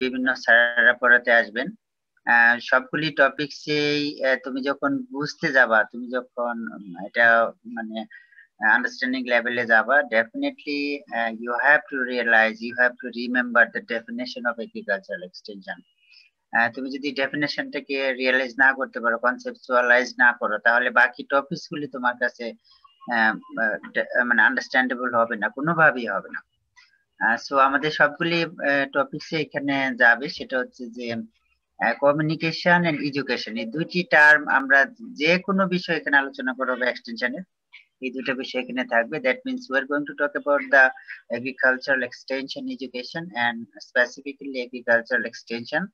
বিভিন্ন স্যাররা পড়াতে আসবেন। সবগুলি টপিকসেই তুমি যখন বুঝতে যাবা, তুমি যখন এটা মানে আন্ডারস্ট্যান্ডিং লেভেলে যাবা definitely you have to realise you have to remember the definition of agricultural extension তুমি যদি ডেফিনেশনটাকে রিয়েলাইজ না করতে পারো কনসেপচুয়ালাইজ না করো, তাহলে বাকি টপিকস গুলি তোমার কাছে মানে আন্ডারস্ট্যান্ডেবল হবে না, কোনোভাবেই হবে না। সো আমাদের সবগুলি টপিকস এখানে যাবে। সেটা হচ্ছে যে কমিউনিকেশন এন্ড এডুকেশন এই দুইটি টার্ম আমরা যে কোনো বিষয় এখানে আলোচনা করব এক্সটেনশনের এই দুটো বিষয় এখানে থাকবে। That means we are going to talk about the agricultural extension education and specifically agricultural extension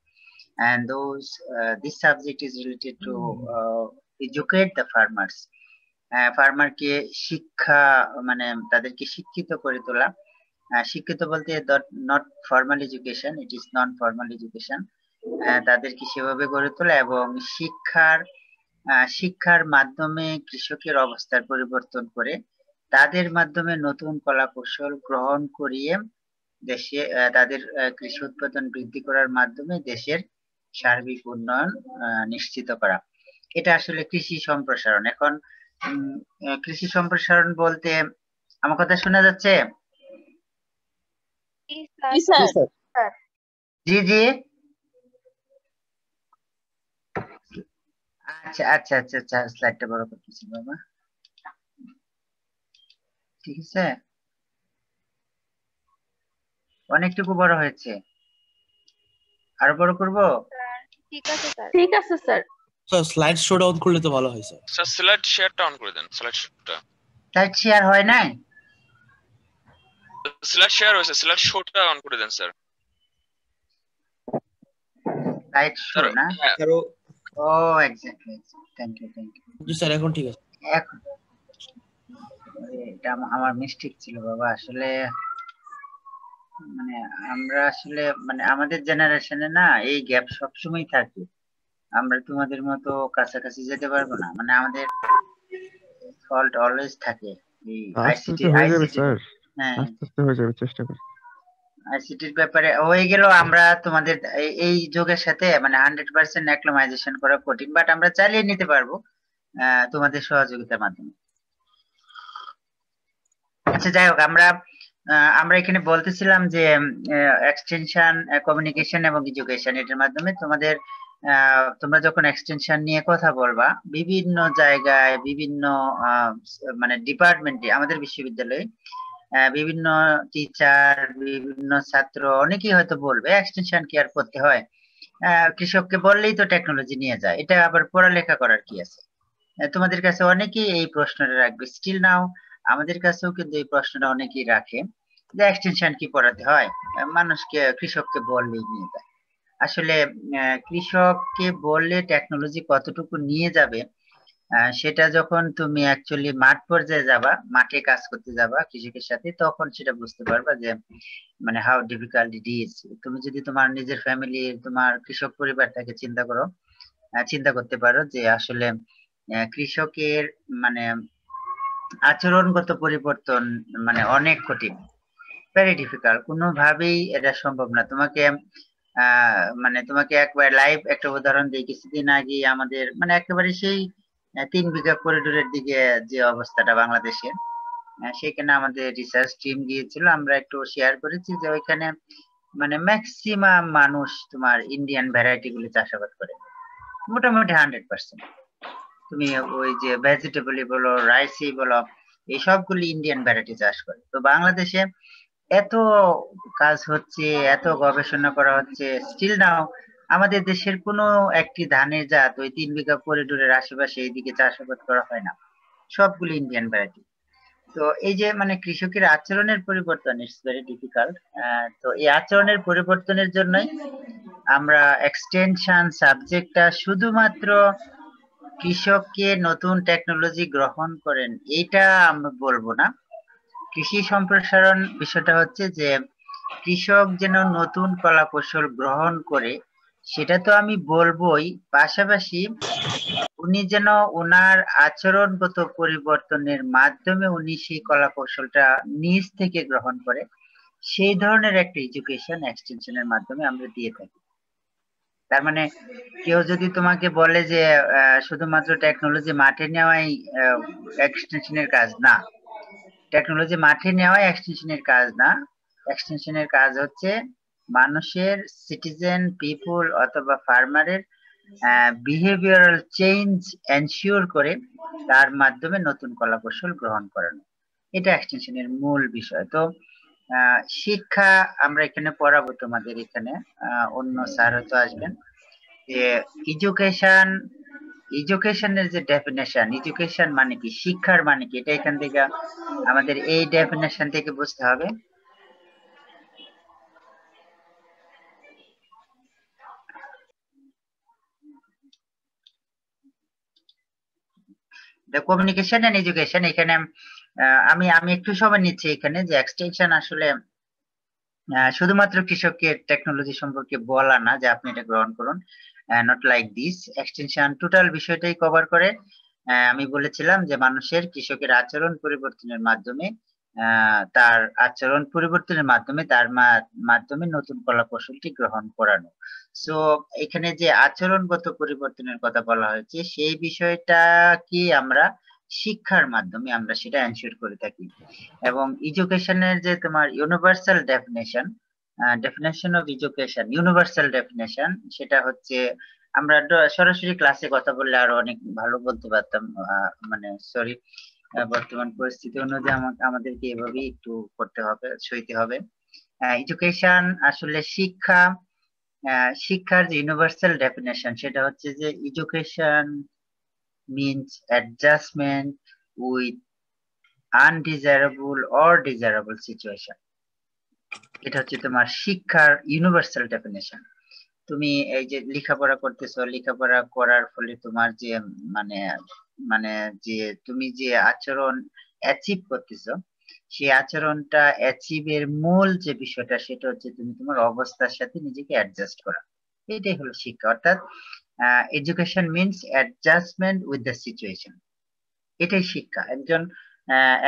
and those uh, this subject is related to uh, educate the farmers. ফার্মারকে শিক্ষা মানে তাদেরকে শিক্ষিত করে তোলা। শিক্ষিত বলতে not formal education it is non formal education তাদেরকে সেভাবে গড়ে তোলা এবং শিক্ষার শিক্ষার মাধ্যমে কৃষকের অবস্থার পরিবর্তন করে তাদের মাধ্যমে নতুন কলা কৌশল গ্রহণ করিয়ে দেশে তাদের কৃষি উৎপাদন বৃদ্ধি করার মাধ্যমে দেশের সার্বিক উন্নয়ন নিশ্চিত করা। এটা আসলে কৃষি সম্প্রসারণ। এখন কৃষি সম্প্রসারণ বলতে আমার কথা শোনা যাচ্ছে? জি জি আচ্ছা আচ্ছা আচ্ছা আচ্ছা স্লাইডটা বড় করতেছি বাবা। ঠিক আছে? অনেকটুকু বড় হয়েছে। আরও বড় করব? ঠিক আছে স্যার। ঠিক আছে sir. Sir slide show down করলে তো ভালো হয় স্যার। স্যার স্লাইড শেয়ারটা অন করে দেন স্লাইড শোটা স্লাইড শেয়ার হয় নাই? স্লাইড শেয়ার হয়েছে স্লাইড শোটা অন করে দেন স্যার স্লাইড শো না? ও exactly thank you thank you G sir এখন ঠিক আছে। এখন। এটা আমার মিস্টেক ছিল বাবা আসলে মানে আমরা আসলে মানে আমাদের জেনারেশনে না এই গ্যাপ সবসময় থাকে। আমরা তোমাদের মতো কাছাকাছি যেতে পারব না। মানে আমাদের ফল্ট অলওয়েজ থাকে। এই আইসিটি আইসিটি হ্যাঁ। আস্তে হয়ে যাবে চেষ্টা করি। আইসিটির ব্যাপারে হয়ে গেল আমরা তোমাদের এই যুগের সাথে মানে হান্ড্রেড পার্সেন্ট অ্যাক্লোমাইজেশন করা কঠিন বাট আমরা চালিয়ে নিতে পারব তোমাদের সহযোগিতার মাধ্যমে। আচ্ছা যাই হোক আমরা আমরা এখানে বলতেছিলাম যে এক্সটেনশন কমিউনিকেশন এবং এডুকেশন এটার মাধ্যমে তোমাদের তোমরা যখন এক্সটেনশন নিয়ে কথা বলবা বিভিন্ন জায়গায় বিভিন্ন মানে ডিপার্টমেন্টে আমাদের বিশ্ববিদ্যালয়ে বিভিন্ন টিচার বিভিন্ন ছাত্র অনেকেই হয়তো বলবে এক্সটেনশন কি আর করতে হয়। কৃষককে বললেই তো টেকনোলজি নিয়ে যায়। এটা আবার পড়ালেখা করার কি আছে? তোমাদের কাছে অনেকেই এই প্রশ্নটা রাখবে। স্টিল নাও আমাদের কাছেও কিন্তু এই প্রশ্নটা অনেকেই রাখে যে এক্সটেনশন কি পড়াতে হয়? মানুষকে, কৃষককে বললেই নিয়ে যায়। আসলে কৃষককে বললে টেকনোলজি কতটুকু নিয়ে যাবে সেটা যখন তুমি অ্যাকচুয়ালি মাঠ পর্যায়ে যাবা, মাঠে কাজ করতে যাবা কৃষকের সাথে, তখন সেটা বুঝতে পারবা যে মানে হাউ ডিফিকাল্ট ইট ইজ তুমি যদি তোমার নিজের ফ্যামিলি তোমার কৃষক পরিবারটাকে চিন্তা করো চিন্তা করতে পারো যে আসলে কৃষকের মানে আচরণগত পরিবর্তন মানে অনেক কঠিন। ভেরি ডিফিকাল্ট কোনোভাবেই এটা সম্ভব না। তোমাকে মানে তোমাকে একবার লাইভ একটা উদাহরণ দিই কিছুদিন আগে আমাদের মানে একেবারে সেই তিন বিঘা করিডোরের দিকে যে অবস্থাটা বাংলাদেশে সেখানে আমাদের রিসার্চ টিম গিয়েছিল। আমরা একটু শেয়ার করেছি যে ওইখানে মানে ম্যাক্সিমাম মানুষ তোমার ইন্ডিয়ান ভ্যারাইটি গুলি চাষাবাদ করে। মোটামুটি হান্ড্রেড পার্সেন্ট তুমি ওই যে ভেজিটেবলই বলো রাইসই বলো, এই সবগুলি ইন্ডিয়ান ভ্যারাইটি চাষ করে। তো বাংলাদেশে এত কাজ হচ্ছে, এত গবেষণা করা হচ্ছে স্টিল নাও আমাদের দেশের কোনো একটি ধানের জাত ওই তিন বিঘা করিডোরের আশেপাশে এইদিকে চাষাবাদ করা হয় না। সবগুলি ইন্ডিয়ান ভ্যারাইটি তো এই যে মানে কৃষকের আচরণের পরিবর্তন ইটস ভেরি ডিফিকাল্ট তো এই আচরণের পরিবর্তনের জন্যই আমরা এক্সটেনশন সাবজেক্টটা শুধুমাত্র কৃষককে নতুন টেকনোলজি গ্রহণ করেন এটা আমরা বলব না। কৃষি সম্প্রসারণ বিষয়টা হচ্ছে যে কৃষক যেন নতুন কলা কৌশল গ্রহণ করে সেটা তো আমি বলবোই। পাশাপাশি উনি যেন ওনার আচরণগত পরিবর্তনের মাধ্যমে উনি সেই কলা কৌশলটা নিজ থেকে গ্রহণ করে, সেই ধরনের একটা এডুকেশন এক্সটেনশনের মাধ্যমে আমরা দিয়ে থাকি। তার মানে কেউ যদি তোমাকে বলে যে শুধুমাত্র টেকনোলজি মাঠে নেওয়াই এক্সটেনশনের কাজ না। টেকনোলজি মাঠে নেওয়াই এক্সটেনশনের কাজ না। এক্সটেনশনের কাজ হচ্ছে মানুষের সিটিজেন পিপুল অথবা ফার্মারের বিহেভিয়ারাল চেঞ্জ এনশিওর করে তার মাধ্যমে নতুন কলাকৌশল গ্রহণ করানো। এটা এক্সটেনশনের মূল বিষয়। তো শিক্ষা আমরা এখানে পড়াবো তোমাদের এখানে। অন্য স্যার হয়তো আসবেন। যে এডুকেশন এডুকেশনের যে ডেফিনেশন এডুকেশন মানে কি? শিক্ষার মানে কি? এটা এখান থেকে আমাদের এই ডেফিনেশন থেকে বুঝতে হবে। দ্য কমিউনিকেশন এন্ড এডুকেশন এখানে আমি আমি একটু সময় নিচ্ছি এখানে যে এক্সটেনশন আসলে শুধুমাত্র কৃষককে টেকনোলজি সম্পর্কে বলা না, যে আপনি এটা গ্রহণ করুন not like this extension total বিষয়টাই কভার করে আমি বলেছিলাম যে মানুষের, কৃষকের আচরণ পরিবর্তনের মাধ্যমে তার আচরণ পরিবর্তনের মাধ্যমে তার মাধ্যমে নতুন কলা কৌশলটি গ্রহণ করানো। সো এখানে যে আচরণগত পরিবর্তনের কথা বলা হয়েছে, সেই বিষয়টা কি আমরা শিক্ষার মাধ্যমে আমরা সেটা এনশিওর করে থাকি। এবং এডুকেশনের যে তোমার universal definition definition of education universal definition সেটা হচ্ছে আমরা সরাসরি ক্লাসে কথা বললে আরও অনেক ভালো বলতে পারতাম মানে সরি বর্তমান পরিস্থিতি অনুযায়ী আমা- আমাদেরকে এভাবেই একটু করতে হবে, সইতে হবে। এডুকেশন আসলে শিক্ষা শিক্ষার যে ইউনিভার্সাল ডেফিনেশন সেটা হচ্ছে যে education means adjustment with undesirable or desirable situation এটা হচ্ছে তোমার শিক্ষার ইউনিভার্সাল ডেফিনেশন তুমি এই যে লেখাপড়া করতেছো, লেখাপড়া করার ফলে তোমার যে মানে মানে যে তুমি যে আচরণ অ্যাচিভ করতেছো, সেই আচরণটা অ্যাচিভের মূল যে বিষয়টা, সেটা হচ্ছে তুমি তোমার অবস্থার সাথে নিজেকে অ্যাডজাস্ট করা। এটাই হলো শিক্ষা। অর্থাৎ education means adjustment with the situation এটাই শিক্ষা। একজন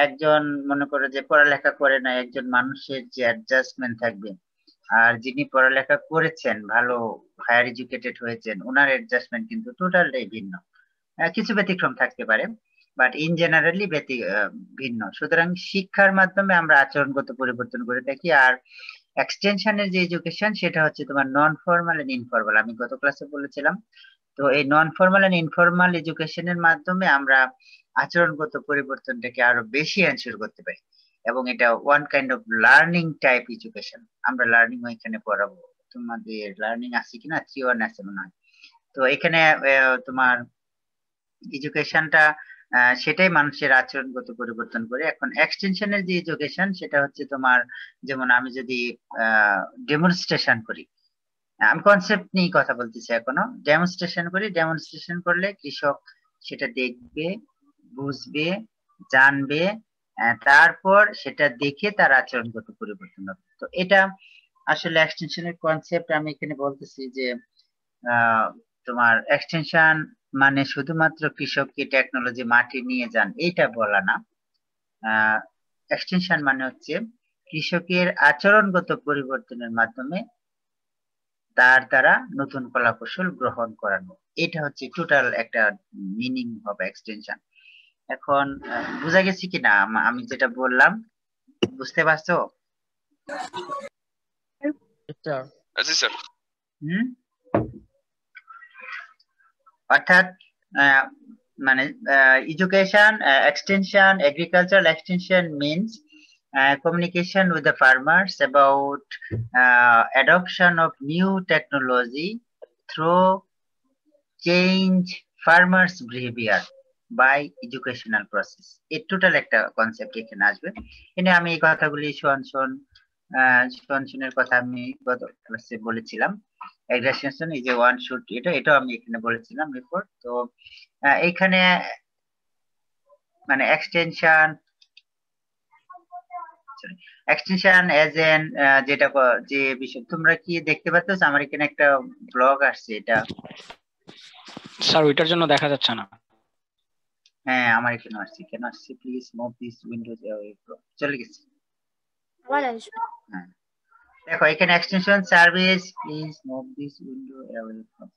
একজন মনে করো যে পড়ালেখা করে না, একজন মানুষের যে অ্যাডজাস্টমেন্ট থাকবে, আর যিনি পড়ালেখা করেছেন, ভালো হায়ার এডুকেটেড হয়েছেন ওনার অ্যাডজাস্টমেন্ট কিন্তু টোটালটাই ভিন্ন। কিছু ব্যতিক্রম থাকতে পারে বাট ইন জেনারেলি ব্যতি ভিন্ন। সুতরাং শিক্ষার মাধ্যমে আমরা আচরণগত পরিবর্তন করে থাকি, আর এক্সটেনশনের যে এডুকেশন সেটা হচ্ছে তোমার নন ফর্মাল এন্ড ইনফর্মাল আমি গত ক্লাসে বলেছিলাম, তো এই নন ফর্মাল এন্ড ইনফর্মাল এডুকেশনের মাধ্যমে আমরা আচরণগত পরিবর্তনটাকে আরও বেশি এনশিওর করতে পারি, এবং এটা one kind of learning type education আমরা লার্নিং ওইখানে পড়াবো। তোমাদের লার্নিং আছে কিনা? থ্রি ওয়ান আছে মনে হয়। তো এখানে তোমার এডুকেশনটা সেটাই মানুষের আচরণগত পরিবর্তন করে। এখন এক্সটেনশনের যে এডুকেশন সেটা হচ্ছে তোমার, যেমন আমি যদি ডেমনস্ট্রেশন করি। আমি কনসেপ্ট নিয়ে কথা বলতেছি এখনও। ডেমনস্ট্রেশন করি। ডেমনস্ট্রেশন করলে কৃষক সেটা দেখবে, বুঝবে, জানবে তারপর সেটা দেখে তার আচরণগত পরিবর্তন হবে। তো এটা আসলে এক্সটেনশনের কনসেপ্ট আমি এখানে বলতেছি যে তোমার এক্সটেনশন মানে শুধুমাত্র কৃষককে টেকনোলজি মাঠে নিয়ে যান এটা বলা না। এক্সটেনশন মানে হচ্ছে কৃষকের আচরণগত পরিবর্তনের মাধ্যমে তার দ্বারা নতুন কলাকৌশল গ্রহণ করানো। এটা হচ্ছে টোটাল একটা মিনিং হবে এক্সটেনশন এখন বোঝা গেছে কিনা? আম- আমি যেটা বললাম বুঝতে পারছ? জি স্যার। হুম? অর্থাৎ মানে education extension agricultural extension means communication with the farmers about adoption of new technology through change farmers behaviour by educational process এর টোটাল একটা কনসেপ্ট এখানে আসবে। এনে আমি এই কথাগুলি শোন শোন শোন শোনের কথা আমি গত বলেছিলাম। এগ্রেশন এই যে ওয়ান শুট এটা এটাও আমি এখানে বলেছিলাম বিফোর তো এইখানে মানে এক্সটেনশন এক্সটেনশন এজ এন যেটা যে বিষয় তোমরা কি দেখতে পাচ্ছ? আমার এখানে একটা ব্লগ আসছে এটা। স্যার ওইটার জন্য দেখা যাচ্ছে না। হ্যাঁ আমার এখানে আসছে কেন আসছে? প্লিজ মুভ দিস উইন্ডোজ চলে গেছে। আবার আসবে। দেখো, এখানে extension service please move this window away from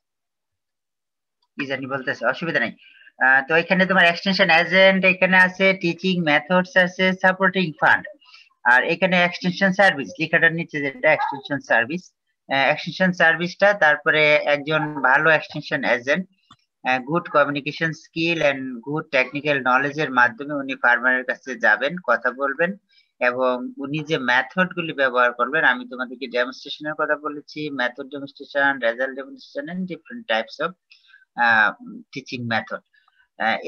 কি জানি বলতেছে, অসুবিধা নাই। তো এখানে তোমার এক্সটেনশন এজেন্ট এখানে আছে টিচিং মেথডস আছে সাপোর্টিং ফান্ড আর এখানে এক্সটেনশন সার্ভিস লেখাটার নিচে যেটা এক্সটেনশন সার্ভিস এক্সটেনশন সার্ভিসটা তারপরে একজন ভালো extension agent good communication skill and good technical নলেজের মাধ্যমে উনি ফার্মারের কাছে যাবেন, কথা বলবেন এবং উনি যে মেথড গুলি ব্যবহার করবেন, আমি তোমাদেরকে ডেমনস্ট্রেশনের কথা বলেছি। Method demonstration result demonstration and different types of teaching method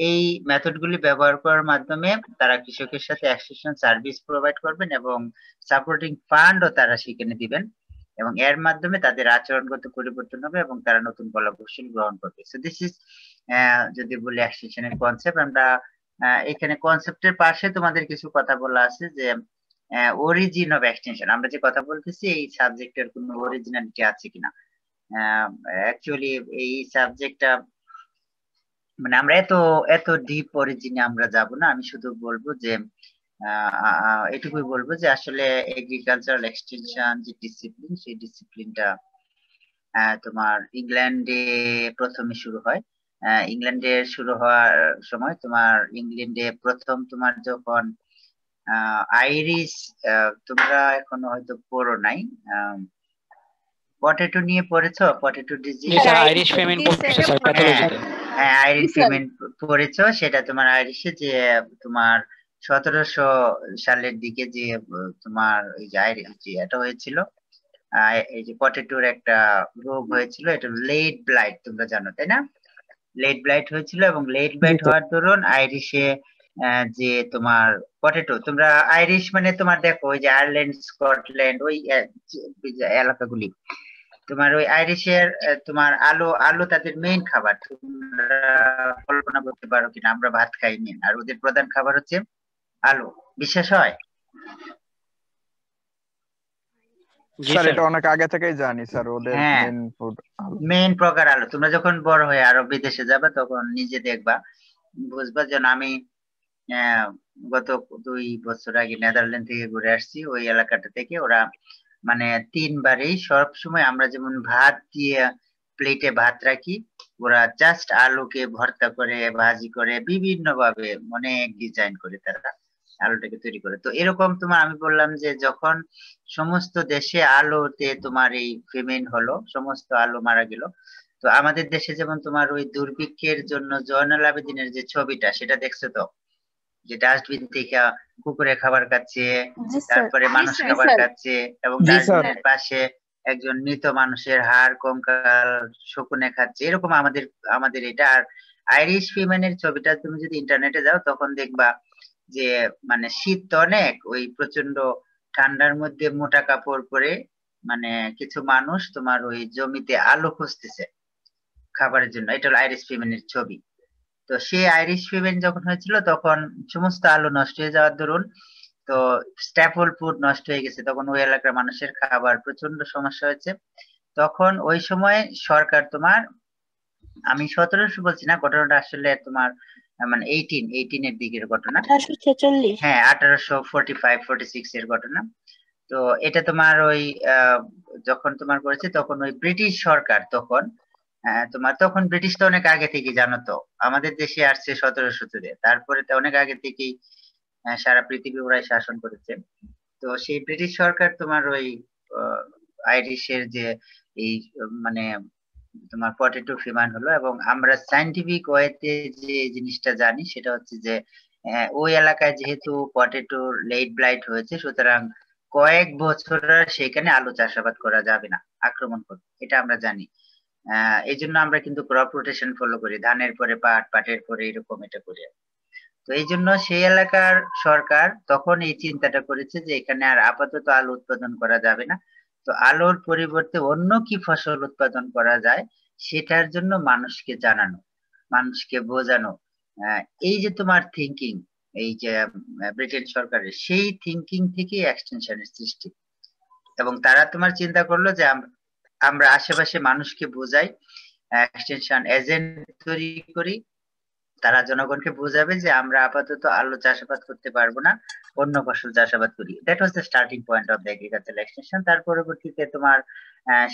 এই মেথড গুলি ব্যবহার করার মাধ্যমে তারা কৃষকের সাথে এক্সটেনশন সার্ভিস প্রোভাইড করবেন এবং সাপোর্টিং ফান্ডও তারা সেখানে দিবেন এবং এর মাধ্যমে তাদের আচরণগত পরিবর্তন হবে এবং তারা নতুন কলা কৌশল গ্রহণ করবে। সো দিস ইজ যদি বলি এক্সটেনশনের কনসেপ্ট আমরা এখানে কনসেপ্টের পাশে তোমাদের কিছু কথা বলা আছে যে অরিজিন অফ এক্সটেনশন আমরা যে কথা বলতেছি, এই সাবজেক্টের কোনো অরিজিনালিটি আছে কিনা। অ্যাকচুয়ালি এই সাবজেক্টটা মানে আমরা এত এত ডিপ অরিজিনে আমরা যাব না। আমি শুধু বলব যে এটুকুই বলব যে আসলে এগ্রিকালচারাল এক্সটেনশন যে ডিসিপ্লিন সেই ডিসিপ্লিনটা তোমার ইংল্যান্ডে প্রথমে শুরু হয়। ইংল্যান্ডে শুরু হওয়ার সময় তোমার ইংল্যান্ডে প্রথম তোমার যখন আইরিশ তোমরা এখনও হয়তো পড়ো নাই পটেটো নিয়ে পড়েছো? পটেটো ডিজিজ হ্যাঁ, আইরিশ ফেমিন হ্যাঁ আইরিশ জি, পেমেন্ট পড়েছো সেটা তোমার আইরিশে যে তোমার সতেরোশো সালের দিকে যে তোমার এই যে আইরিশ যে এটা হয়েছিল এই যে পটেটোর একটা রোগ হয়েছিল এটা লেট ব্লাইট তোমরা জানো তাই না? লেট ব্লাইট হয়েছিল এবং লেট ব্লাইট হওয়ার দরুন আইরিশে যে তোমার পটেটো তোমরা আইরিশ মানে তোমার দেখো ওই যে আয়ারল্যান্ড স্কটল্যান্ড ওই এলাকাগুলি। তোমার ওই আইরিশের তোমার আলু আলু তাদের মেইন খাবার। তোমরা কল্পনা করতে পারো কিনা আমরা ভাত খাই মেন আর ওদের প্রধান খাবার হচ্ছে আলু। বিশ্বাস হয়? স্যার এটা অনেক আগে থেকেই জানি স্যার ওদের। মেন ফুড মেইন প্রকার আলু। তোমরা যখন বড় হয়ে আরও বিদেশে যাবে তখন নিজে দেখবা। বুঝবা যেন আমি গত দুই বছর আগে নেদারল্যান্ড থেকে ঘুরে আসছি ওই এলাকাটা থেকে। ওরা মানে তিনবারেই সব সময় আমরা যেমন ভাত দিয়ে প্লেটে ভাত রাখি ওরা জাস্ট আলুকে ভর্তা করে ভাজি করে বিভিন্ন ভাবে অনেক ডিজাইন করে তারা। আলুটাকে তৈরি করে। তো এরকম তোমার আমি বললাম যে যখন সমস্ত দেশে আলোতে তোমার এই ফেমিন হলো সমস্ত আলো মারা গেল তো আমাদের দেশে যেমন তোমার ওই দুর্ভিক্ষের জন্য জয়নাল আবেদিনের যে ছবিটা সেটা দেখছ তো? যে ডাস্টবিন থেকে কুকুরে খাবার খাচ্ছে তারপরে মানুষ খাবার। খাচ্ছে এবং ডাস্টবিনের পাশে একজন মৃত মানুষের হাড় কঙ্কাল শকুনে খাচ্ছে। এরকম আমাদের আমাদের এটা। আর আইরিশ ফিমেনের ছবিটা তুমি যদি ইন্টারনেটে যাও তখন দেখবা যে মানে শীত তো অনেক, ওই প্রচণ্ড ঠান্ডার মধ্যে মোটা কাপড় পরে মানে কিছু মানুষ তোমার ওই জমিতে আলো খুঁজতেছে খাবারের জন্য। এটা হলো আইরিশ ফিমেনের ছবি। তো সেই আইরিশ ফিমেন যখন হয়েছিল তখন সমস্ত আলো নষ্ট হয়ে যাওয়ার দরুন তো স্ট্যাপল ফুড নষ্ট হয়ে গেছে। তখন ওই এলাকার মানুষের খাবার প্রচণ্ড সমস্যা হয়েছে। তখন ওই সময় সরকার তোমার, আমি সতেরোশো বলছি না, ঘটনাটা আসলে তোমার মানে এইটিন এইটিন এর দিকের ঘটনা। হ্যাঁ আঠারোশো ফোর্টি ফাইভ ফোর্টি সিক্স এর ঘটনা। তো এটা তোমার ওই যখন তোমার করেছে তখন ওই ব্রিটিশ সরকার তখন তোমার তখন ব্রিটিশ তো অনেক আগে থেকে জানো তো। আমাদের দেশে আসছে সতেরোশো থেকে তারপরে তো অনেক আগে থেকেই সারা পৃথিবী ওরাই শাসন করেছে। তো সেই ব্রিটিশ সরকার তোমার ওই আইরিশের যে এই মানে তোমার পটেটো ফিমান হলো এবং আমরা সাইন্টিফিক ওয়েতে যে জিনিসটা জানি সেটা হচ্ছে যে ওই এলাকায় যেহেতু পটেটো লেট ব্লাইট হয়েছে, সুতরাং কয়েক বছর সেখানে আলু চাষাবাদ করা যাবে না, আক্রমণ করবে, এটা আমরা জানি। এই জন্য আমরা কিন্তু ক্রপ রোটেশন ফলো করি, ধানের পরে পাট, পাটের পরে এরকম এটা করি তো এই জন্য সেই এলাকার সরকার তখন এই চিন্তাটা করেছে যে এখানে আর আপাতত আলু উৎপাদন করা যাবে না তো আলোর পরিবর্তে অন্য কি ফসল উৎপাদন করা যায় সেটার জন্য মানুষকে জানানো, মানুষকে বোঝানো। এই যে তোমার থিঙ্কিং এই যে ব্রিটেন সরকারের সেই থিঙ্কিং থেকে এক্সটেনশনের সৃষ্টি। এবং তারা তোমার চিন্তা করল যে আমরা আশেপাশে মানুষকে বোঝাই এক্সটেনশন এজেন্ট তৈরি করি তারা জনগণকে বোঝাবে যে আমরা আপাতত আলু চাষাবাদ করতে পারব না, অন্য ফসল চাষাবাদ করি। That was the starting point of the agriculture extension তার পরবর্তীতে তোমার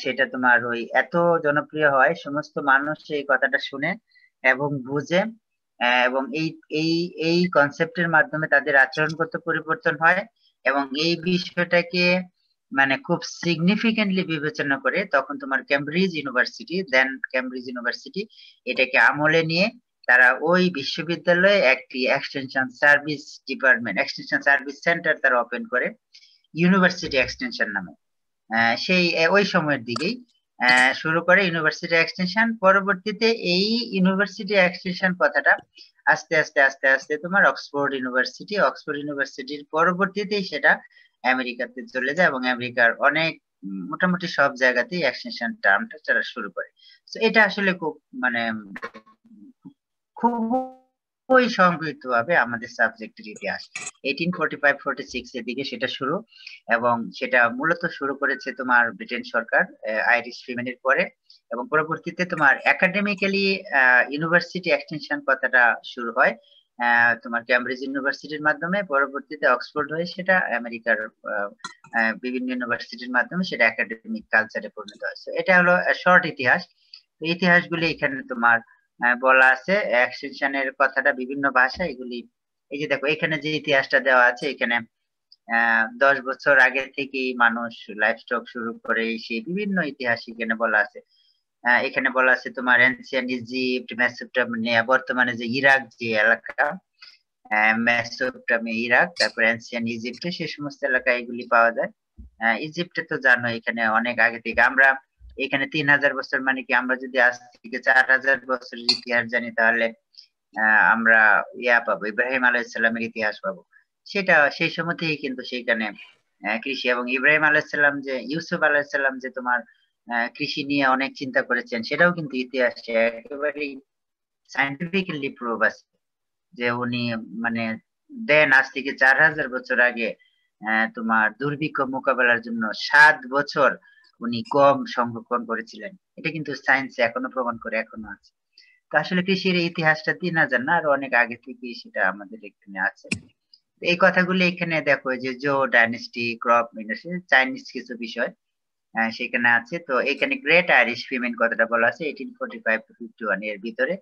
সেটা তোমার ওই এত জনপ্রিয় হয়, সমস্ত মানুষ এই কথাটা শুনে এবং বুঝে এবং এই এই এই কনসেপ্টের মাধ্যমে তাদের আচরণগত পরিবর্তন হয় এবং এই বিষয়টাকে মানে খুব সিগনিফিকেন্টলি বিবেচনা করে তখন তোমার Cambridge University then Cambridge University এটাকে আমলে নিয়ে তারা ওই বিশ্ববিদ্যালয়ে একটি extension service department extension service centre তারা ওপেন করে ইউনিভার্সিটি এক্সটেনশন নামে। সেই ওই সময়ের দিকেই শুরু করে ইউনিভার্সিটি এক্সটেনশন পরবর্তীতে এই ইউনিভার্সিটি এক্সটেনশন কথাটা আস্তে আস্তে আস্তে আস্তে তোমার অক্সফোর্ড ইউনিভার্সিটি অক্সফোর্ড ইউনিভার্সিটির পরবর্তীতেই সেটা আমেরিকাতে চলে যায় এবং আমেরিকার অনেক মোটামুটি সব জায়গাতেই এক্সটেনশন টার্মটা তারা শুরু করে। তো এটা আসলে খুব মানে খুবই সংক্ষিপ্ত ভাবে আমাদের সাবজেক্টের ইতিহাস এইটিন ফোর্টি ফাইভ সিক্স এর দিকে সেটা শুরু এবং সেটা মূলত শুরু করেছে তোমার ব্রিটেন সরকার আইরিশ ফিমেনের পরে এবং পরবর্তীতে তোমার একাডেমিক্যালি ইউনিভার্সিটি এক্সটেনশন কথাটা শুরু হয় তোমার ক্যামব্রিজ ইউনিভার্সিটির মাধ্যমে, পরবর্তীতে অক্সফোর্ড হয়ে সেটা আমেরিকার বিভিন্ন ইউনিভার্সিটির মাধ্যমে সেটা একাডেমিক কালচারে পরিণত হয়েছে। এটা হলো শর্ট ইতিহাস। ইতিহাসগুলি এখানে তোমার বলা আছে এক্সটেনশনের কথাটা বিভিন্ন ভাষা এগুলি, এই যে দেখো, এখানে যে ইতিহাসটা দেওয়া আছে, এখানে দশ বছর আগে থেকেই মানুষ লাইফ স্টক শুরু করে সেই বিভিন্ন ইতিহাস এখানে বলা আছে। এখানে বলা আছে তোমার এনসিয়ান ইজিপ্ট মেসোপটামিয়া বর্তমানে যে ইরাক যে এলাকা মেসোপটামিয়া ইরাক, তারপর এনসিয়ান ইজিপ্টে সে সমস্ত এলাকা এগুলি পাওয়া যায়। ইজিপ্টে তো জানো, এখানে অনেক আগে থেকে আমরা এখানে তিন হাজার বছর মানে কি আমরা যদি আজ থেকে চার হাজার বছরের ইতিহাস জানি তাহলে আমরা ইয়া পাবো, ইব্রাহিম আলাইসাল্লামের ইতিহাস পাবো। সেটা সেই সময় থেকেই কিন্তু সেইখানে কৃষি এবং ইব্রাহিম আলাইসাল্লাম যে, ইউসুফ আলাইসাল্লাম যে তোমার কৃষি নিয়ে অনেক চিন্তা করেছেন, সেটাও কিন্তু ইতিহাসে একেবারেই সাইন্টিফিক্যালি প্রুভ আছে। যে উনি মানে দেন আজ থেকে চার হাজার বছর আগে তোমার দুর্ভিক্ষ মোকাবেলার জন্য সাত বছর উনি কম সংরক্ষণ করেছিলেন। এটা কিন্তু সায়েন্স এখনও প্রমাণ করে, এখনও আছে। তো আসলে কৃষির ইতিহাসটা তিন হাজার না, আরও অনেক আগে থেকেই সেটা আমাদের এখানে আছে। এই কথাগুলো এখানে দেখো যে Zhou dynasty crop industry Chinese কিছু বিষয় সেখানে আছে। তো এখানে গ্রেট আইরিশ ফিমেন কথাটা বলা আছে eighteen forty five to fifty ওয়ানের ভিতরে।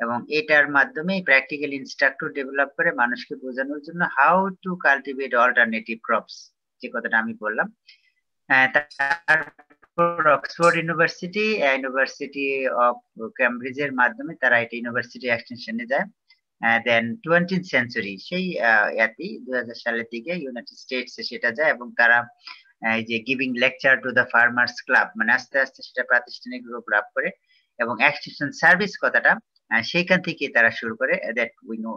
এবং এটার মাধ্যমে প্র্যাকটিক্যাল ইনস্ট্রাক্টর ডেভেলপ করে মানুষকে বোঝানোর জন্য how to cultivate alternative crops যে কথাটা আমি বললাম। তারপর অক্সফোর্ড ইউনিভার্সিটি ইউনিভার্সিটি অফ ক্যামব্রিজের মাধ্যমে তারা এটা ইউনিভার্সিটি এক্সটেনশনে যায়। দেন টোয়েন্টি সেঞ্চুরি সেই ইয়াতেই দুই হাজার সালের দিকে ইউনাইটেড স্টেটসে সেটা যায় এবং তারা এই যে giving lecture to the farmers club মানে আস্তে আস্তে সেটা প্রাতিষ্ঠানিক রূপ লাভ করে এবং এক্সটেনশন সার্ভিস কথাটা সেইখান থেকে তারা শুরু করে দ্যাট উই নো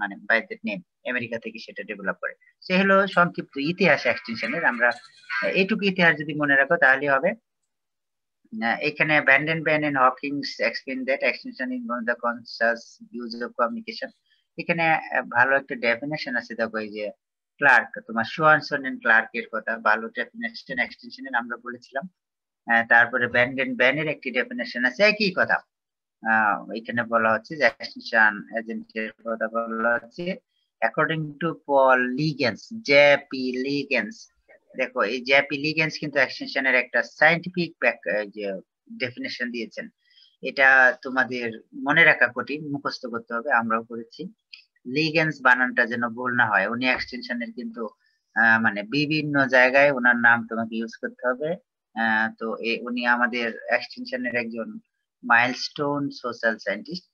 মানে বাই দ্যাট নেম আমেরিকা থেকে সেটা ডেভেলপ করে। সে হলো সংক্ষিপ্ত ইতিহাস এক্সটেনশনের আমরা এইটুকু ইতিহাস যদি মনে রাখো তাহলে হবে এখানে van den Ban and Hawkins explain that extension in the conscious use of communication এখানে ভালো একটা ডেফিনেশন আছে দেখো, এই যে ক্লার্ক, তোমার সুয়ানসন এন্ড ক্লার্ক এর কথা, ভালো ডেফিনেশন এক্সটেনশনের আমরা বলেছিলাম। তারপরে ব্যান্ডেন ব্যানের একটি ডেফিনেশন আছে, একই কথা। এখানে বলা হচ্ছে যে এক্সটেনশন এজেন্টের কথা বলা হচ্ছে। According to Paul Leagans J P Leagans দেখো, এই জেপি লিগেন্স কিন্তু এক্সটেনশনের একটা সাইন্টিফিক যে ডেফিনেশন দিয়েছেন। এটা তোমাদের মনে রাখা কঠিন, মুখস্থ করতে হবে, আমরাও করেছি। লিগেন্স বানানটা যেন ভুল না হয়, উনি এক্সটেনশনের কিন্তু মানে বিভিন্ন জায়গায় ওনার নাম তোমাকে ইউজ করতে হবে। তো উনি আমাদের এক্সটেনশনের একজন মাইলস্টোন সোশ্যাল সায়েন্টিস্ট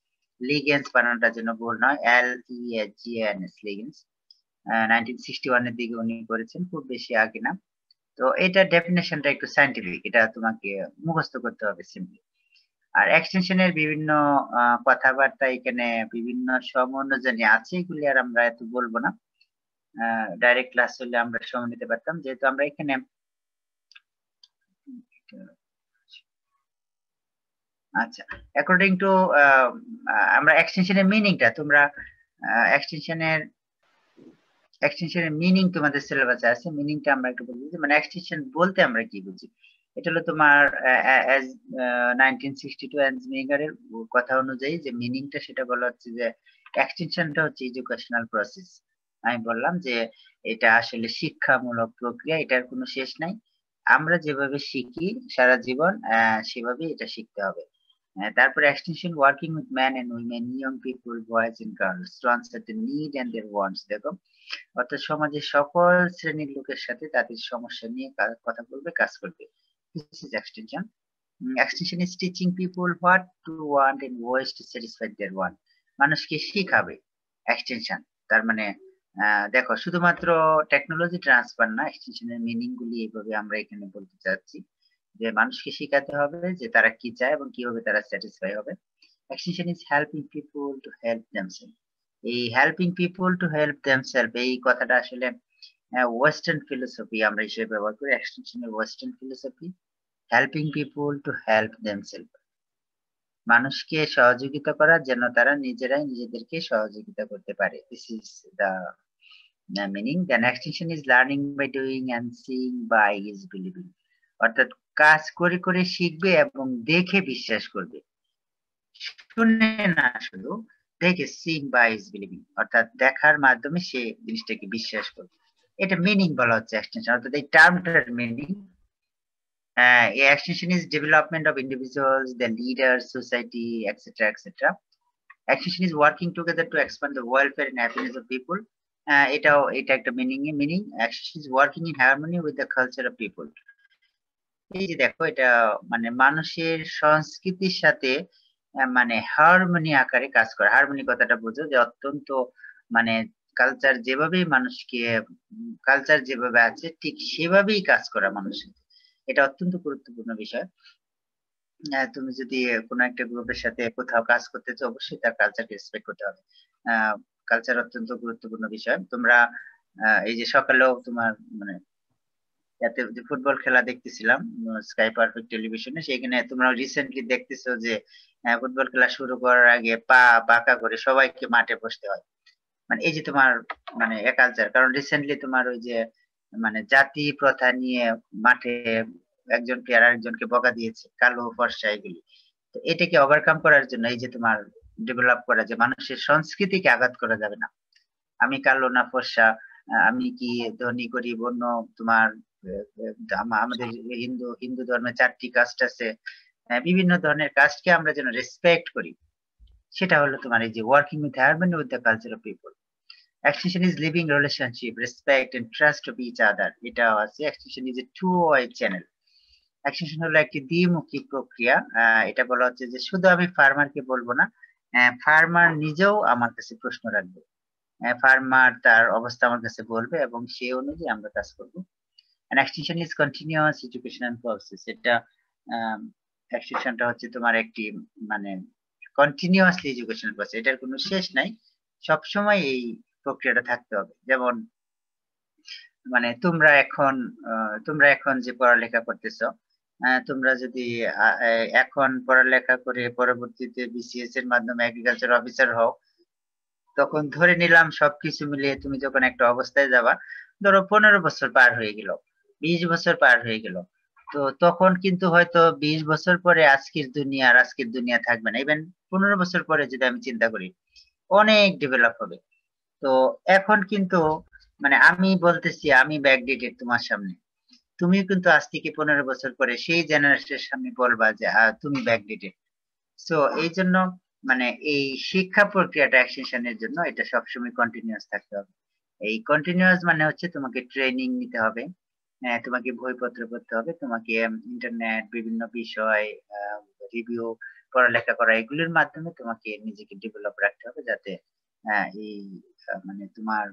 লিগেন্স বানানটা যেন ভুল নয় L E G N S Leagans nineteen sixty ওয়ানের দিকে উনি করেছেন খুব বেশি আগে না তো এটা ডেফিনেশনটা একটু সাইন্টিফিক এটা তোমাকে মুখস্থ করতে হবে সিম্পলি আর এক্সটেনশনের বিভিন্ন কথাবার্তা এখানে বিভিন্ন সমন্বজনী আছে এগুলি আর আমরা এত বলব না ডাইরেক্ট ক্লাস হলে আমরা সময় নিতে পারতাম যেহেতু আমরা এখানে আচ্ছা অ্যাকর্ডিং টু আমরা এক্সটেনশনের মিনিংটা তোমরা এক্সটেনশনের এক্সটেনশনের মিনিং তোমাদের সিলেবাসে আছে মিনিংটা আমরা একটু বলব মানে এক্সটেনশন বলতে আমরা কি বুঝি? এটা হলো তোমার নাইনটিন সিক্সটি টু এর কথা অনুযায়ী যে মিনিংটা সেটা বলা হচ্ছে যে এক্সটেনশনটা হচ্ছে এডুকেশনাল প্রসেস আমি বললাম যে এটা আসলে শিক্ষামূলক প্রক্রিয়া, এটার কোনো শেষ নাই। আমরা যেভাবে শিখি সারা জীবন সেভাবে এটা শিখতে হবে। তারপরে extension working with man and women young people boys and girls to answer the need and their wants দেখো? অর্থাৎ সমাজের সকল শ্রেণির লোকের সাথে তাদের সমস্যা নিয়ে কথা বলবে, কাজ করবে। This is extension extension is teaching people what to want and ways to satisfy their want. মানুষকে শিখাবে এক্সটেনশন তার মানে দেখো, শুধুমাত্র টেকনোলজি ট্রান্সফার না এক্সটেনশনের মিনিং গুলি এইভাবে আমরা এখানে বলতে চাচ্ছি। যে মানুষকে শিখাতে হবে যে তারা কি চায় এবং কীভাবে তারা স্যাটিসফাই হবে। Extension is helping people to help themselves এই helping people to help themselves এই কথাটা আসলে ওয়েস্টার্ন ফিলোসফি আমরা হিসেবে ব্যবহার করি। এক্সটেনশনের western philosophy helping people to help themselves মানুষকে সহযোগিতা করা যেন তারা নিজেরাই নিজেদেরকে সহযোগিতা করতে পারে। This is the meaning then extension is learning by doing and seeing by is believing অর্থাৎ কাজ করে করে শিখবে এবং দেখে বিশ্বাস করবে শুনে না শুধু দেখে সিং বাই ইজ বিলিভিং অর্থাৎ দেখার মাধ্যমে সে জিনিসটাকে বিশ্বাস করবে এটা মিনিং বলা হচ্ছে এক্সটেনশন অর্থাৎ এই টার্মটার meaning extension is development of individuals, the leaders, society, etc., etc. Extension is working together to expand the welfare and happiness of people. এটাও এটা একটা meaning meaning action is working in harmony with the culture of people এই যে দেখো, এটা মানে মানুষের সংস্কৃতির সাথে মানে হারমোনি আকারে কাজ করে। হারমোনি কথাটা বোঝো যে অত্যন্ত মানে কালচার যেভাবেই মানুষকে কালচার যেভাবে আছে, ঠিক সেভাবেই কাজ করা মানুষের। এটা অত্যন্ত গুরুত্বপূর্ণ বিষয়। তুমি যদি কোনো একটা গ্রুপের সাথে কোথাও কাজ করতে চাও, অবশ্যই তার কালচারকে রেসপেক্ট করতে হবে। কালচার অত্যন্ত গুরুত্বপূর্ণ বিষয়। তোমরা এই যে সকালেও তোমার মানে যাতে যে ফুটবল খেলা দেখতেছিলাম স্কাই পারফেক্ট টেলিভিশনে সেখানে তোমরা রিসেন্টলি দেখতেছো যে ফুটবল খেলা শুরু করার আগে পা বাঁকা করে সবাইকে মাঠে বসতে হয়। মানে এই যে তোমার মানে কালচার কারণ রিসেন্টলি তোমার ওই যে মানে জাতি প্রথা নিয়ে মাঠে একজন প্লেয়ার আরেকজনকে বকা দিয়েছে, কালো ফর্সা এগুলি। তো এটাকে ওভারকাম করার জন্য এই যে তোমার ডেভেলপ করা যে মানুষের সংস্কৃতিকে আঘাত করা যাবে না। আমি কালো না ফর্সা আমি কি ধনী, গরিব, অন্য তোমার আমাদের হিন্দু হিন্দু ধর্মে চারটি কাস্ট আছে বিভিন্ন ধরনের কাস্টকে আমরা যেন রেসপেক্ট করি। সেটা হলো তোমার এই যে working with harmony with the culture of people extension is living relationship, respect and trust of each other. এটা আছে। Extension is a two way channel. Extension হলো একটি দ্বিমুখী প্রক্রিয়া। এটা বলা হচ্ছে যে শুধু আমি ফার্মারকে বলব না ফার্মার নিজেও আমার কাছে প্রশ্ন রাখবে। ফার্মার তার অবস্থা আমার কাছে বলবে এবং সে অনুযায়ী আমরা কাজ করব। And extension is continuous educational process. এটা এক্সটেনশনটা হচ্ছে তোমার একটি মানে কন্টিনিউয়াসলি এডুকেশনাল প্রসেস এটার কোনো শেষ নাই। সবসময় এই প্রক্রিয়াটা থাকতে হবে। যেমন মানে তোমরা এখন তোমরা এখন যে পড়ালেখা করতেছ তোমরা যদি এখন পড়ালেখা করে পরবর্তীতে বিসিএস এর মাধ্যমে এগ্রিকালচার অফিসার হও, তখন ধরে নিলাম সবকিছু মিলিয়ে তুমি যখন একটা অবস্থায় যাবা, ধরো পনেরো বছর পার হয়ে গেল। বিশ বছর পার হয়ে গেল। তো তখন কিন্তু হয়তো বিশ বছর পরে আজকের দুনিয়া আর আজকের দুনিয়া থাকবে না। ইভেন পনেরো বছর পরে যদি আমি চিন্তা করি, অনেক ডেভেলপ হবে। তো এখন কিন্তু মানে আমি বলতেছি, আমি ব্যাকডেটেড তোমার সামনে। তুমি কিন্তু আজ থেকে পনেরো বছর পরে সেই জেনারেশনের সামনে বলবা যে তুমি ব্যাকডেটেড সো এই জন্য মানে এই শিক্ষা প্রক্রিয়াটা এক্সটেনশনের জন্য এটা সবসময় কন্টিনিউয়াস থাকতে হবে। এই কন্টিনিউয়াস মানে হচ্ছে তোমাকে ট্রেনিং নিতে হবে। তোমাকে বইপত্র পড়তে হবে, তোমাকে ইন্টারনেট বিভিন্ন বিষয় রিভিউ পড়ালেখা করা, এগুলোর মাধ্যমে তোমাকে নিজেকে ডেভেলপ রাখতে হবে যাতে এই মানে তোমার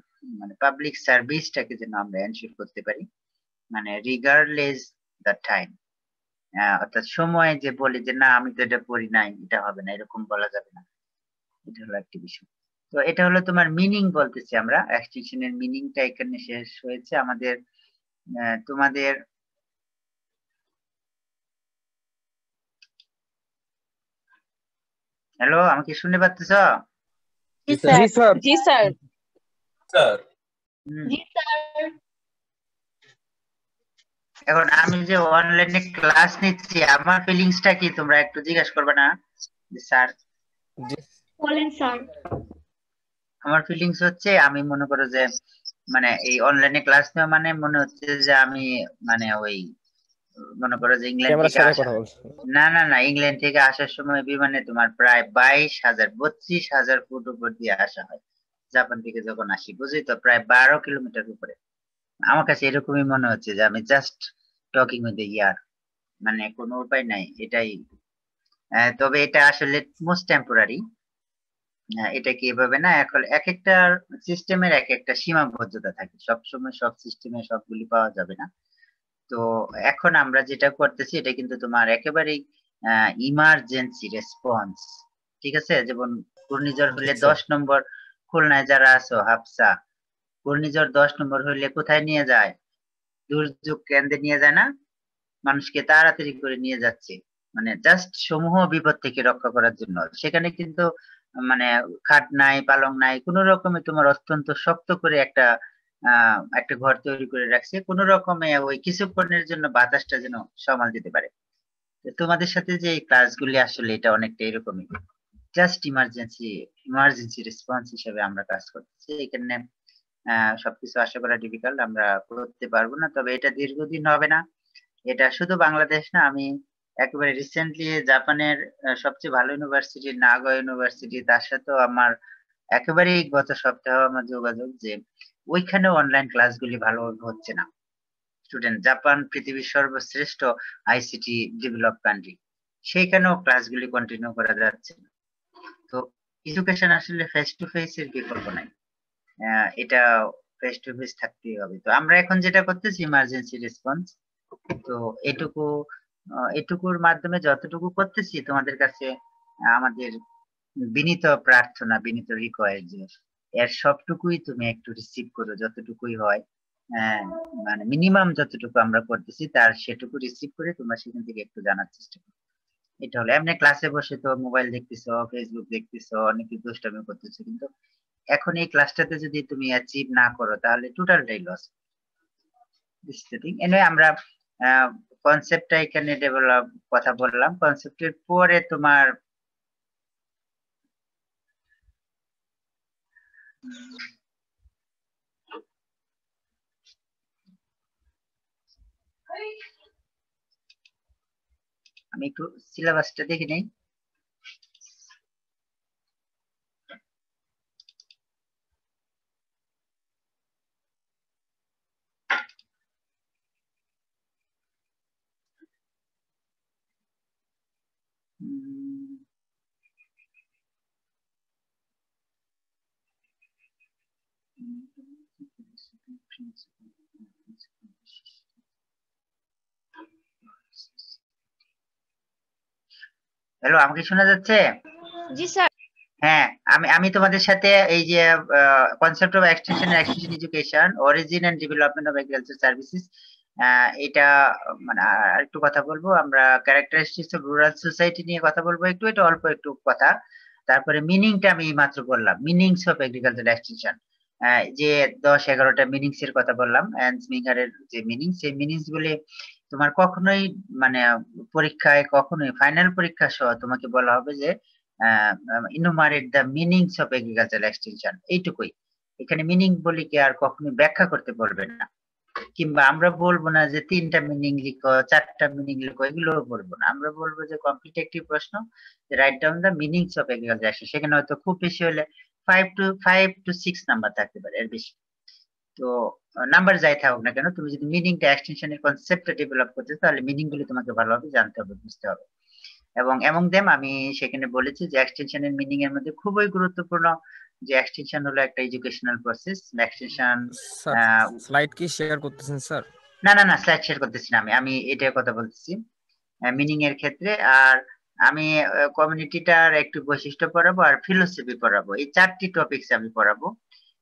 মানে পাবলিক সার্ভিসটাকে যেন আমরা এনশিওর করতে পারি। মানে রিগার্ডলেস দ্য টাইম অর্থাৎ সময় যে বলি যে, না, আমি তো এটা পড়ি নাই, এটা হবে না, এরকম বলা যাবে না। এটা হলো একটি বিষয়। তো এটা হলো তোমার মিনিং বলতেছি আমরা। এক্সটেনশনের মিনিংটা এখানে শেষ হয়েছে। আমাদের তোমাদের হ্যালো আমাকে শুনতে পাচ্ছ জি স্যার। জি স্যার। স্যার। জি স্যার। এখন আমি যে অনলাইনে ক্লাস নিচ্ছি আমার ফিলিংসটা কি? তোমরা একটু জিজ্ঞাসা করবে না? স্যার। বলেন স্যার। আমার ফিলিংস হচ্ছে আমি মনে করো যে মানে এই অনলাইনে ক্লাস নেওয়া মানে মনে হচ্ছে যে আমি মানে ওই মনে করো যে ইংল্যান্ড থেকে না না না ইংল্যান্ড থেকে আসার সময় বিমানে তোমার প্রায় বাইশ হাজার বত্রিশ হাজার ফুট উপর দিয়ে আসা হয়। জাপান থেকে যখন আসি বুঝলি তো? প্রায় বারো কিলোমিটার উপরে। আমার কাছে এরকমই মনে হচ্ছে যে আমি জাস্ট টকিং উইথ ইয়ার মানে কোনো উপায় নাই এটাই। তবে এটা আসলে মোস্ট টেম্পোরারি এটা কি এভাবে না? এখন এক একটা সিস্টেমের এক একটা সীমাবদ্ধতা থাকে। সবসময় সব সিস্টেমে সবগুলি পাওয়া যাবে না। তো এখন আমরা যেটা করতেছি এটা কিন্তু তোমার একেবারেই ইমার্জেন্সি রেসপন্স ঠিক আছে? যেমন ঘূর্ণিঝড় হলে আচ্ছা। দশ নম্বর খুলনায় যারা আছো হাফসা ঘূর্ণিঝড় দশ নম্বর হলে কোথায় নিয়ে যায়? দুর্যোগ কেন্দ্রে নিয়ে যায় না? মানুষকে তাড়াতাড়ি করে নিয়ে যাচ্ছে। মানে জাস্ট সমূহ বিপদ থেকে রক্ষা করার জন্য। সেখানে কিন্তু মানে খাট নাই, পালং নাই, কোন রকমে তোমার অত্যন্ত শক্ত করে একটা একটা ঘর তৈরি করে রাখছে। কোন রকমে ওই কিছুক্ষণের জন্য বাতাসটা যেন সামাল দিতে পারে। তোমাদের সাথে যে ক্লাসগুলি আসলে এটা অনেকটা এরকমই। জাস্ট ইমার্জেন্সি ইমার্জেন্সি রেসপন্স হিসেবে আমরা কাজ করতেছি। এখানে সবকিছু আশা করা ডিফিকাল্ট আমরা করতে পারব না। তবে এটা দীর্ঘদিন হবে না। এটা শুধু বাংলাদেশ না, আমি একেবারে রিসেন্টলি জাপানের সবচেয়ে ভালো ইউনিভার্সিটি নাগা ইউনিভার্সিটি তার সাথেও আমার একেবারেই গত সপ্তাহে আমার যোগাযোগ যে ওইখানেও অনলাইন ক্লাসগুলি ভালো হচ্ছে না। স্টুডেন্ট জাপান পৃথিবীর সর্বশ্রেষ্ঠ আইসিটি ডেভেলপ কান্ট্রি সেইখানেও ক্লাসগুলি কন্টিনিউ করা যাচ্ছে না। তো এডুকেশন আসলে ফেস টু ফেস এর বিকল্প নাই। এটা ফেস টু ফেস থাকতেই হবে। তো আমরা এখন যেটা করতেছি ইমার্জেন্সি রেসপন্স তো এটুকু এটুকুর মাধ্যমে যতটুকু করতেছি তোমাদের কাছে, আমাদের বিনীত প্রার্থনা, বিনীত রিকোয়েস্ট এর সবটুকুই তুমি একটু রিসিভ করো, যতটুকুই হয়। মানে মিনিমাম যতটুকু আমরা করতেছি, তার সেটুকু রিসিভ করে তোমরা সেখান থেকে একটু জানার চেষ্টা করো। এটা হলো, এমনি ক্লাসে বসে তো মোবাইল দেখতেছো ফেসবুক দেখতেছো, অনেকে দুষ্টামি করতেছো, কিন্তু এখন এই ক্লাসটাতে যদি তুমি অ্যাচিভ না করো, তাহলে টোটালটাই লস এনে আমরা কনসেপ্টটা এখানে ডেভেলপ কথা বললাম। কনসেপ্টের পরে তোমার আমি একটু সিলেবাসটা দেখে নেই। হ্যালো আমাকে শোনা যাচ্ছে? জি স্যার। হ্যাঁ আমি আমি তোমাদের সাথে এই যে concept of extension extension education origin and development of agriculture services এটা মানে একটু কথা বলব। আমরা ক্যারেক্টারিস্টিক্স অফ রুরাল সোসাইটি নিয়ে কথা বলব একটু, এটা অল্প একটু কথা। তারপরে মিনিংটা আমি মাত্র বললাম। মিনিংস অফ এগ্রিকালচার এক্সটেনশন যে দশ এগারোটা মিনিংস এর কথা বললাম অ্যান্ড স্মিগারের যে মিনিং সেই মিনিংস গুলি তোমার কখনোই মানে পরীক্ষায় কখনোই ফাইনাল পরীক্ষা সহ তোমাকে বলা হবে যে enumerate the meanings of agriculture extension এইটুকুই। এখানে মিনিং বলি কি আর কখনোই ব্যাখ্যা করতে বলবে না। কিংবা আমরা বলব না যে তিনটা মিনিং লিখো, চারটা মিনিং লিখো এগুলো বলব না। আমরা বলব যে কমপ্লিট একটি প্রশ্ন write down the meanings of agriculture সেখানে হয়তো খুব বেশি হলে five to five to six number থাকতে পারে, এর বেশি। তো নাম্বার যাই থাকুক না কেন, তুমি যদি মিনিংটা এক্সটেনশনের কনসেপ্টটা ডেভেলপ করতে তাহলে মিনিং গুলি তোমাকে ভালোভাবে জানতে হবে, বুঝতে হবে। এবং এমন দেম আমি সেখানে বলেছি যে এক্সটেনশনের মিনিং এর মধ্যে খুবই গুরুত্বপূর্ণ। যে এক্সটেনশন হলো একটা এডুকেশনাল প্রসেস এক্সটেনশন স্লাইড কি শেয়ার করতেছেন স্যার না না না স্লাইড শেয়ার করতেছি না আমি আমি এটার কথা বলতেছি। মিনিং এর ক্ষেত্রে আর আমি কমিউনিটিটার একটু বৈশিষ্ট্য পড়াবো আর ফিলোসফি পড়াবো। এই চারটি টপিকস আমি পড়াবো।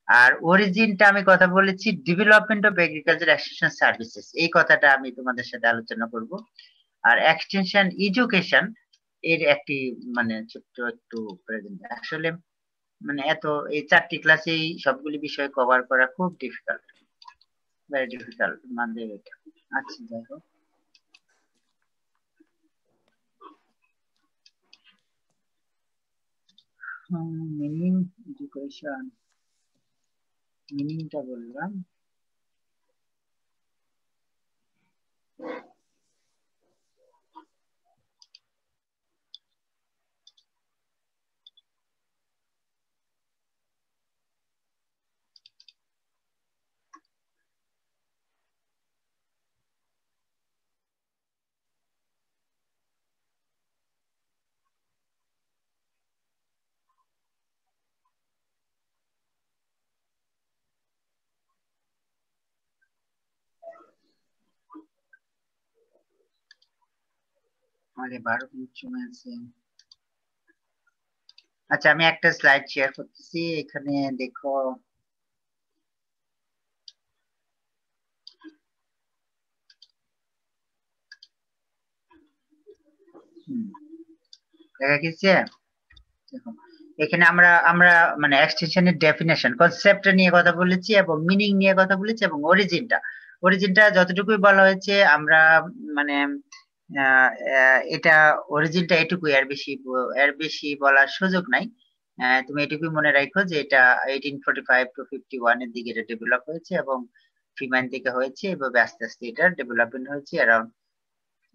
আর অরিজিনটা আমি কথা বলেছি development of agriculture extension services এই কথাটা আমি তোমাদের সাথে আলোচনা করব। আর এক্সটেনশন এডুকেশন এর একটি মানে ছোট্ট একটু প্রেজেন্ট আসলে মানে এত এই চারটি ক্লাসেই সবগুলি বিষয় কভার করা খুব ডিফিকাল্ট ভেরি ডিফিকাল্ট মানতে এটা। আচ্ছা যাই হোক। মিনিং এডুকেশন মিনিংটা বললাম। আমাদের বারো মিনিট সময় আছে। আচ্ছা আমি একটা স্লাইড শেয়ার করতেছি। এখানে দেখো দেখা গেছে? এখানে আমরা আমরা মানে এক্সটেনশনের ডেফিনেশন কনসেপ্ট নিয়ে কথা বলেছি এবং মিনিং নিয়ে কথা বলেছি এবং অরিজিনটা অরিজিনটা যতটুকুই বলা হয়েছে, আমরা মানে এটা অরিজিনটা এটুকুই এর বেশি এর বেশি বলার সুযোগ নাই। তুমি এটুকুই মনে রাখো যে এটা eighteen forty five to fifty ওয়ানের দিকে এটা ডেভেলপ হয়েছে এবং ফিমাইন থেকে হয়েছে, এভাবে আস্তে আস্তে এটা ডেভেলপমেন্ট হয়েছে অ্যারাউন্ড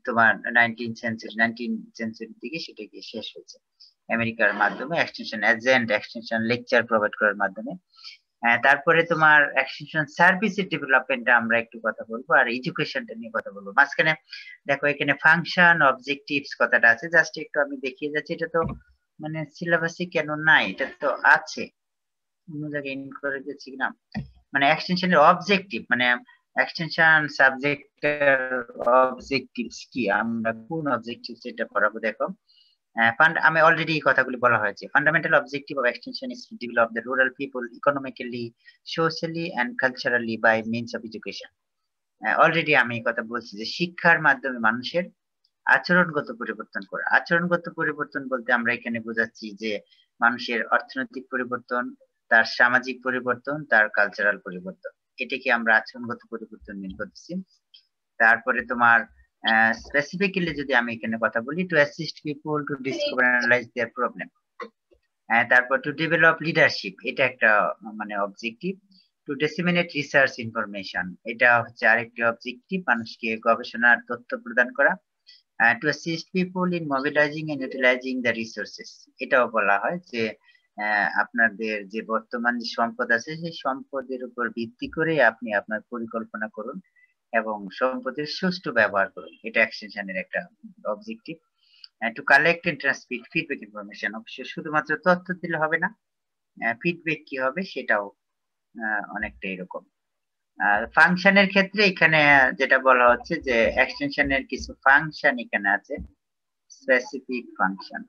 তোমার নাইনটিন সেঞ্চুরি নাইনটিন সেঞ্চুরির দিকে সেটা গিয়ে শেষ হয়েছে। আমেরিকার মাধ্যমে extension agent extension lecture provide করার মাধ্যমে। তারপরে তোমার এক্সটেনশন সার্ভিসের ডেভেলপমেন্টটা আমরা একটু কথা বলব, আর এডুকেশনটা নিয়ে কথা বলব। মাঝখানে দেখো, এখানে ফাংশন অবজেক্টিভস কথাটা আছে। জাস্ট একটু আমি দেখিয়ে যাচ্ছি, এটা তো মানে সিলেবাসে কেন নাই? এটা তো আছে। অন্য জায়গায় ইন করে দিচ্ছি না মানে এক্সটেনশনের অবজেক্টিভ মানে এক্সটেনশন সাবজেক্টের অবজেক্টিভস কি? আমরা কোন অবজেক্টিভস এটা পড়াবো দেখো। ফান্ড আমি অলরেডি এই কথাগুলি বলা হয়েছে। Fundamental objective of extension is to develop the rural people economically socially and culturally by means of education already আমি এই কথা বলছি যে শিক্ষার মাধ্যমে মানুষের আচরণগত পরিবর্তন করা। আচরণগত পরিবর্তন বলতে আমরা এখানে বোঝাচ্ছি যে মানুষের অর্থনৈতিক পরিবর্তন, তার সামাজিক পরিবর্তন, তার কালচারাল পরিবর্তন। এটাকে আমরা আচরণগত পরিবর্তন করতেছি। তারপরে তোমার স্পেসিফিক্যালি যদি আমি এখানে কথা বলি to assist people to discover analyse their problem তারপর টু ডেভেলপ লিডারশিপ এটা একটা মানে objective to disseminate research information এটা হচ্ছে আরেকটি অবজেক্টিভ মানুষকে গবেষণার তথ্য প্রদান করা। To assist people in mobilising and utilising the resources এটাও বলা হয় যে আপনাদের যে বর্তমান যে সম্পদ আছে, সেই সম্পদের উপর ভিত্তি করে আপনি আপনার পরিকল্পনা করুন। এবং সম্পদের সুষ্ঠু ব্যবহার করুন। এটা এক্সটেনশনের একটা objective to collect and transmit feedback information অবশ্যই শুধুমাত্র তথ্য দিলে হবে না ফিডব্যাক কি হবে সেটাও অনেকটা এরকম। ফাংশনের ক্ষেত্রে এখানে যেটা বলা হচ্ছে যে এক্সটেনশনের কিছু ফাংশন এখানে আছে স্পেসিফিক ফাংশন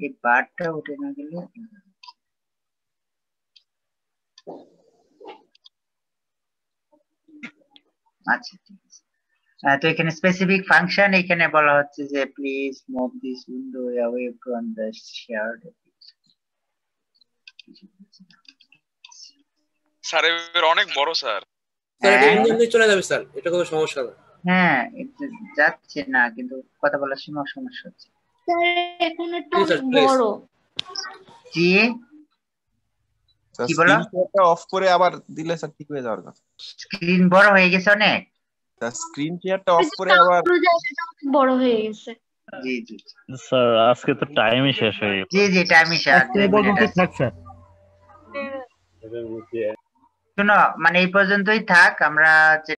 এই বারটা উঠে না গেলে আচ্ছা ঠিক আছে। আহ, তো এখানে স্পেসিফিক ফাংশন এখানে বলা হচ্ছে যে please move this window away from the shared sir এবার অনেক বড় স্যার স্যার এটা। এমনি এমনি চলে যাবে স্যার এটা কোনো সমস্যা না। হ্যাঁ যাচ্ছে না কিন্তু কথা বলার সময় সমস্যা হচ্ছে। স্যার এখন একটু Please, sir, অনেক please. বড়। জি কি বলো? স্ক্রিনটা অফ করে আবার দিলে স্যার ঠিক হয়ে যাওয়ার কথা। স্ক্রিন বড় হয়ে গেছে অনেক। স্ক্রিন শেয়ারটা অফ করে আবার পুরো জায়গাটা অনেক বড় হয়ে গেছে। জি জি স্যার আজকে তো টাইমই শেষ হয়ে গেছে। জি জি টাইম শেয়ার শোনো মানে এই পর্যন্তই থাক। আমরা